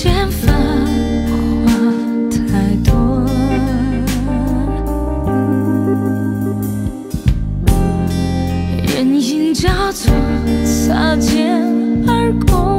见繁华太多人影交错擦肩而过。